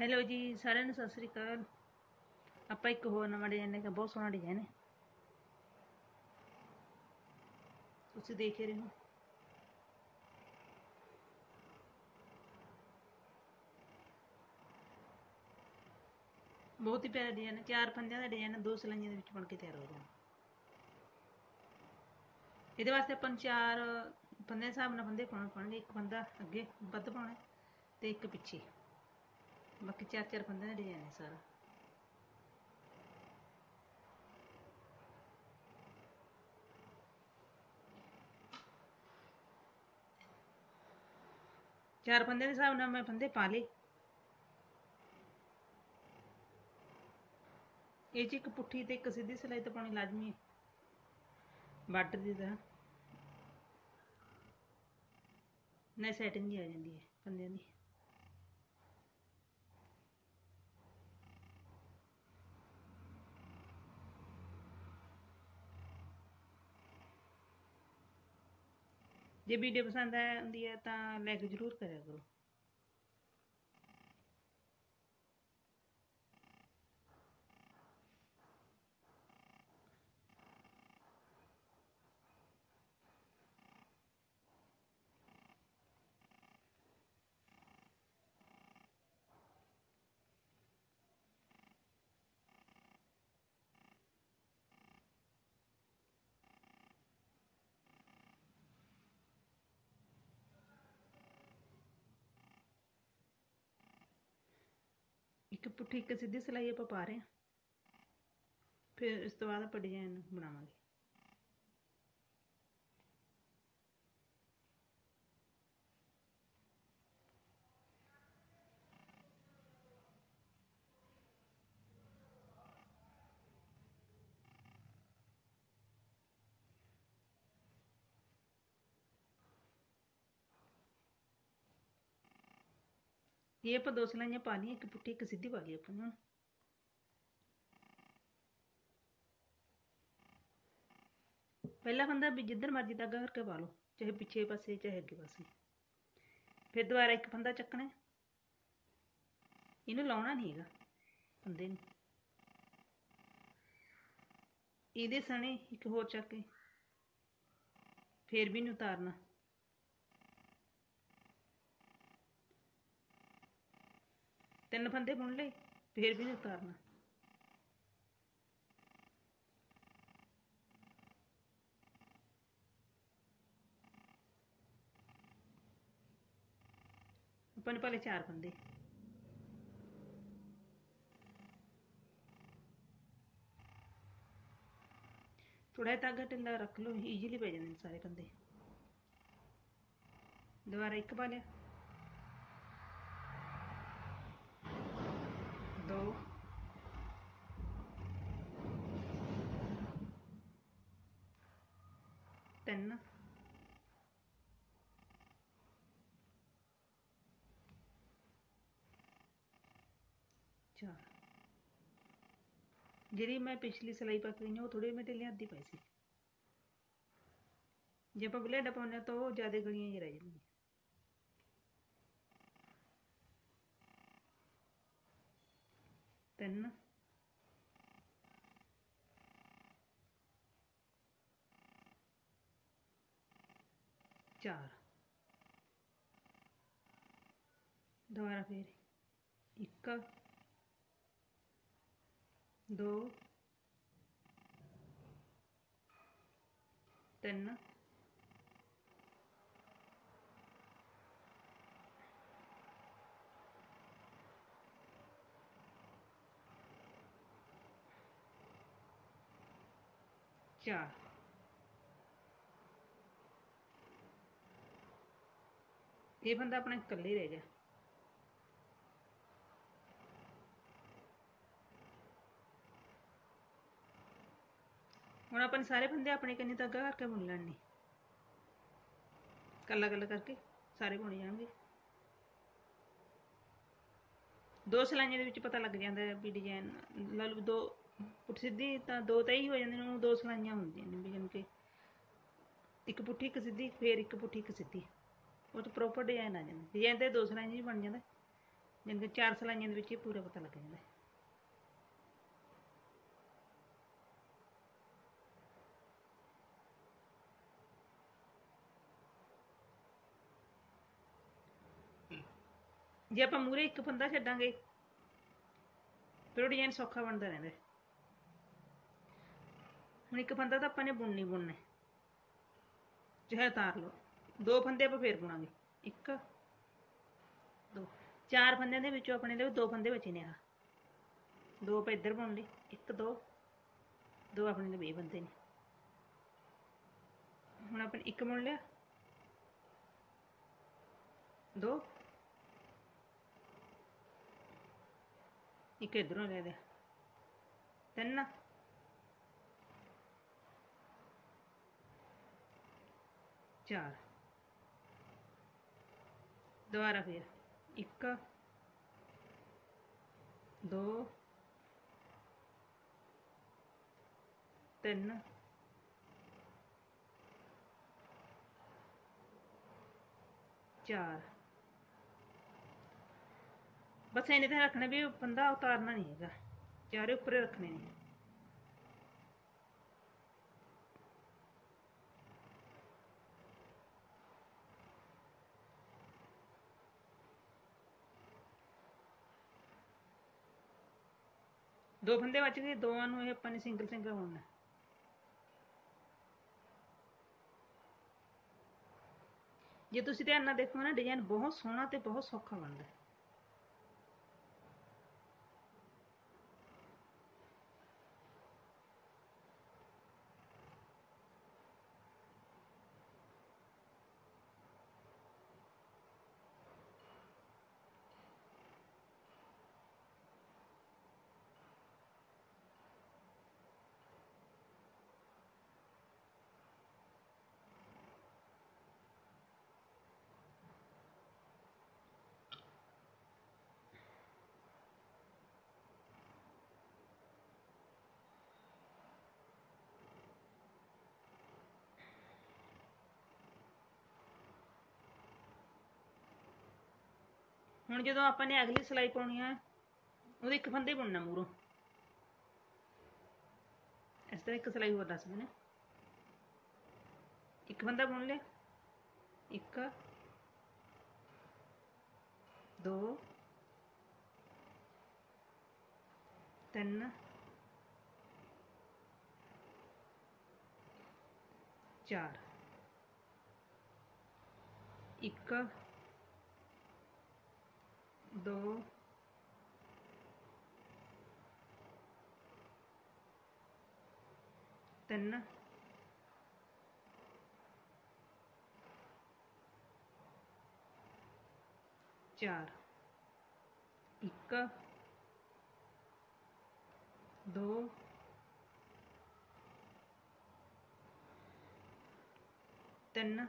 Hello ਜੀ, ਸਾਰਿਆਂ ਨੂੰ ਸਤਿ ਸ੍ਰੀ ਅਕਾਲ। ਆਪਾਂ ਇੱਕ ਹੋਰ ਨਵਾਂ ਡਿਜ਼ਾਈਨ ਲੈ ਕੇ ਬਹੁਤ ਸੋਹਣਾ ਡਿਜ਼ਾਈਨ ਹੈ। ਤੁਸੀਂ ਦੇਖ ਰਹੇ ਹੋ। ਬਹੁਤ ਹੀ ਪਿਆਰਾ ਡਿਜ਼ਾਈਨ ਹੈ। ਚਾਰ ਫੰਦਿਆਂ ਦਾ ਡਿਜ਼ਾਈਨ ਦੋ ਸਲਾਈਆਂ ਦੇ ਵਿੱਚ ਬਣ ਕੇ ਤਿਆਰ ਹੋ ਜਾਣਾ ਇਹਦੇ ਵਾਸਤੇ ਆਪਾਂ ਨੂੰ ਚਾਰ ਫੰਦੇ ਦੇ ਹਿਸਾਬ ਨਾਲ ਫੰਦੇ ਪਾਉਣੇ ਪੈਣਗੇ। ਇੱਕ ਬੰਦਾ ਅੱਗੇ, ਵੱਧ ਪਾਉਣਾ ਤੇ ਇੱਕ ਪਿੱਛੇ। ਬਾਕੀ ਚਾਰ ਚਾਰ ਬੰਦਿਆਂ ਦਾ ਡਿਜ਼ਾਈਨ ਹੈ ਸਾਰਾ। ਚਾਰ ਫੰਦੇ ਦੇ ਹਿਸਾਬ ਨਾਲ ਮੈਂ ਫੰਦੇ ਪਾ ਲਏ। ਇਹ ਚ ਇੱਕ ਪੁੱਠੀ ਤੇ ਇੱਕ ਸਿੱਧੀ ਸਿਲਾਈ ਤਾਂ ਪਾਉਣੀ ਲਾਜ਼ਮੀ ਹੈ। ਬਾਰਡਰ ਦੀ ਤਰ੍ਹਾਂ। ਨਾ ਸੈਟਿੰਗ ਜੀ ਆ ਜਾਂਦੀ ਹੈ ਬੰਦਿਆਂ ਦੀ। ਜੇ ਵੀਡੀਓ ਪਸੰਦ ਆਉਂਦੀ ਹੈ ਤਾਂ ਲਾਈਕ ਜ਼ਰੂਰ ਕਰਿਆ ਕਰੋ। ਇੱਕ ਪੁੱਠੀ ਇੱਕ ਸਿੱਧੀ ਸਿਲਾਈ ਆਪਾਂ ਪਾ ਰਹੇ ਹਾਂ। ਫਿਰ ਇਸ ਤੋਂ ਬਾਅਦ ਆਪਾਂ ਡਿਜਾਇਨ ਬਣਾਵਾਂਗੇ। ਇਹ ਆਪਾਂ ਦੋ ਸਲਾਈਆਂ ਪਾ ਲਈਆਂ, ਇੱਕ ਪੁੱਠੀ, ਇੱਕ ਸਿੱਧੀ ਪਾ ਲਈ ਆਪਾਂ ਹੁਣ। ਪਹਿਲਾ ਫੰਦਾ ਵੀ ਜਿੱਧਰ ਮਰਜ਼ੀ ਧਾਗਾ ਕਰਕੇ ਪਾ ਲਓ, ਚਾਹੇ ਪਿੱਛੇ ਪਾਸੇ, ਚਾਹੇ ਅੱਗੇ ਪਾਸੇ। ਫਿਰ ਦੁਬਾਰਾ ਇੱਕ ਬੰਦਾ ਚੱਕਣਾ ਇਹਨੂੰ ਲਾਉਣਾ ਨਹੀਂ ਹੈਗਾ, ਬੰਦੇ ਨੂੰ। ਇਹਦੇ ਸਣੇ ਇੱਕ ਹੋਰ ਚੱਕ ਕੇ, ਫਿਰ ਵੀ ਨਹੀਂ ਉਤਾਰਨਾ। ਤਿੰਨ ਫੰਦੇ ਬੁਣ ਲਏ, ਫੇਰ ਵੀ ਨਹੀਂ ਉਤਾਰਨਾ। ਆਪਾਂ ਨੇ ਪਹਿਲੇ ਚਾਰ ਫੰਦੇ ਥੋੜਾ ਧਾਗਾ ਢਿੱਲਾ ਰੱਖ ਲਓ ਈਜ਼ੀਲੀ ਪੈ ਜਾਂਦੇ ਨੇ ਸਾਰੇ ਫੰਦੇ ਦੁਬਾਰਾ ਇੱਕ ਪਾ ਲਿਆ ਦੋ ਤਿੰਨ। ਚਾਰ। ਜਿਹੜੀ ਮੈਂ ਪਿਛਲੀ ਸਲਾਈ ਪਾ ਕੇ ਗਈ ਉਹ ਥੋੜੀ ਮੈਂ ਢਿੱਲੀ ਦੀ ਪਾਈ ਸੀ। ਜੇ ਆਪਾਂ ਬਲੇਡਾ ਪਾਉਂਦੇ ਤਾਂ ਉਹ ਜ਼ਿਆਦਾ ਗਲੀਆਂ ਹੀ ਰਹਿ ਜਾਂਦੀਆਂ। ਤਿੰਨ। ਚਾਰ ਦੁਬਾਰਾ ਫੇਰ ਇੱਕ ਦੋ ਤਿੰਨ ਚਾਰ ਇਹ ਬੰਦਾ ਆਪਣਾ ਇਕੱਲੇ ਰਹਿ ਗਿਆ। ਹੁਣ ਆਪਾਂ ਸਾਰੇ ਬੰਦੇ ਆਪਣੇ ਕੰਨੀ ਧਾਗਾ ਕਰਕੇ ਬੁਣ ਲੈਣੇ। ਕੱਲਾ ਕੱਲਾ ਕਰਕੇ ਸਾਰੇ ਬੁਣ ਜਾਣਗੇ। ਦੋ ਸਲਾਈਆਂ ਦੇ ਵਿੱਚ ਪਤਾ ਲੱਗ ਜਾਂਦਾ ਵੀ ਡਿਜ਼ਾਈਨ ਲਾ ਲਓ ਦੋ ਪੁੱਠ ਸਿੱਧੀ ਤਾਂ ਦੋ ਤਾਂ ਹੀ ਹੋ ਜਾਂਦੇ ਨੇ ਉਹ ਦੋ ਸਲਾਈਆਂ ਹੁੰਦੀਆਂ ਨੇ ਵੀ ਕਿ ਇੱਕ ਪੁੱਠੀ ਇੱਕ ਸਿੱਧੀ, ਫੇਰ ਇੱਕ ਪੁੱਠੀ ਇੱਕ ਸਿੱਧੀ। ਉਹ ਤਾਂ ਪ੍ਰੋਪਰ ਡਿਜ਼ਾਈਨ ਆ ਜਾਂਦਾ। ਡਿਜ਼ਾਈਨ ਤੇ ਦੋ ਸਲਾਈਆਂ ਹੀ ਬਣ ਜਾਂਦਾ। ਜਾਣੀ ਕਿ ਚਾਰ ਸਲਾਈਆਂ ਦੇ ਵਿੱਚ ਇਹ ਪੂਰਾ ਪਤਾ ਲੱਗ ਜਾਂਦਾ। ਜੇ ਆਪਾਂ ਮੂਰੇ ਇੱਕ ਬੰਦਾ ਛੱਡਾਂਗੇ, ਫਿਰ ਉਹ ਡਿਜ਼ਾਈਨ ਸੌਖਾ ਬਣਦਾ ਰਹਿੰਦਾ। ਹੁਣ ਇੱਕ ਬੰਦਾ ਤਾਂ ਆਪਾਂ ਨੇ ਬੁਣਨੀ, ਬੁਣਨਾ। ਚਾਹੇ ਉਤਾਰ ਲਓ। ਦੋ ਫੰਦੇ ਆਪਾਂ ਫੇਰ ਬੁਣਾਂਗੇ ਇੱਕ, ਦੋ। ਚਾਰ ਫੰਦਿਆਂ ਦੇ ਵਿੱਚੋਂ ਆਪਣੇ ਲਈ ਦੋ ਫੰਦੇ ਬਚੇ ਨੇ ਆ। ਦੋ ਆਪਾਂ ਇੱਧਰ ਬੁਣ ਲਏ। ਇੱਕ, ਦੋ। ਦੋ ਆਪਣੇ ਲਈ ਇਹ ਬੰਦੇ ਨੇ। ਹੁਣ ਆਪਾਂ ਇੱਕ ਬੁਣ ਲਿਆ। ਦੋ। ਇੱਕ ਇਧਰੋਂ ਲੈ ਲਿਆ। ਤਿੰਨ। ਚਾਰ। ਦੁਬਾਰਾ ਫਿਰ ਇੱਕ ਦੋ ਤਿੰਨ ਚਾਰ ਬਸ ਇਹਨੇ ਤਾਂ ਰੱਖਣਾ ਵੀ ਬੰਦਾ ਉਤਾਰਨਾ ਨਹੀਂ ਹੈਗਾ ਚਾਰੇ ਉੱਪਰ ਹੀ ਰੱਖਣੇ ਦੋ ਬੰਦੇ ਬਚ ਗਏ, ਦੋਵਾਂ ਨੂੰ ਇਹ ਆਪਾਂ ਨੇ ਸਿੰਗਲ ਸਿੰਗਲ ਹੋਣਾ ਜੇ ਤੁਸੀਂ ਧਿਆਨ ਨਾਲ ਦੇਖੋ ਨਾ ਡਿਜ਼ਾਈਨ ਬਹੁਤ ਸੋਹਣਾ ਤੇ ਬਹੁਤ ਸੌਖਾ ਬਣਦਾ ਹੈ। ਹੁਣ ਜਦੋਂ ਆਪਾਂ ਨੇ ਅਗਲੀ ਸਿਲਾਈ ਪਾਉਣੀ ਆ, ਉਹਦੇ ਇੱਕ ਫੰਦੇ ਬੁਣਨਾ ਮੂਰੋਂ। ਇਸ ਤਰ੍ਹਾਂ ਇੱਕ ਸਿਲਾਈ ਹੋਰ ਦੱਸ ਦਿੰਦੇ ਇੱਕ ਫੰਦਾ ਬੁਣ ਲਿਆ। ਇੱਕ, ਦੋ, ਤਿੰਨ, ਚਾਰ। ਇੱਕ ਦੋ ਤਿੰਨ ਚਾਰ ਇੱਕ ਦੋ ਤਿੰਨ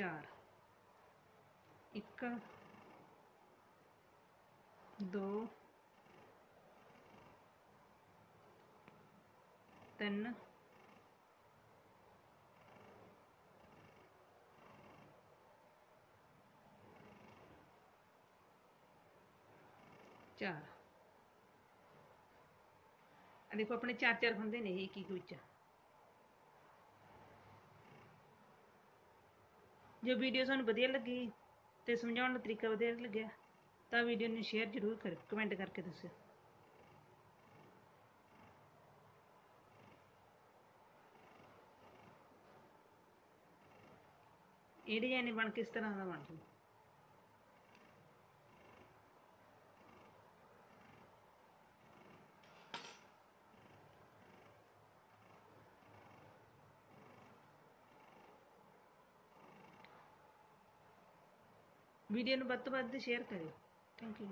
ਚਾਰ ਇੱਕ ਦੋ ਤਿੰਨ ਚਾਰ ਆ ਦੇਖੋ ਆਪਣੇ ਚਾਰ ਚਾਰ ਹੁੰਦੇ ਨੇ ਇਹ ਇੱਕ ਇੱਕ ਵਿੱਚ ਜੇ ਵੀਡੀਓ ਤੁਹਾਨੂੰ ਵਧੀਆ ਲੱਗੀ ਤੇ ਸਮਝਾਉਣ ਦਾ ਤਰੀਕਾ ਵਧੀਆ ਲੱਗਿਆ, ਤਾਂ ਵੀਡੀਓ ਨੂੰ ਸ਼ੇਅਰ ਜ਼ਰੂਰ ਕਰੋ ਕਮੈਂਟ ਕਰਕੇ ਦੱਸਿਓ। ਇਹ ਡਿਜ਼ਾਈਨ ਬਣ ਕਿਸ ਤਰ੍ਹਾਂ ਦਾ ਬਣ ਜੂ। ਵੀਡੀਓ ਨੂੰ ਵੱਧ ਤੋਂ ਵੱਧ ਸ਼ੇਅਰ ਕਰਿਓ ਥੈਂਕ ਯੂ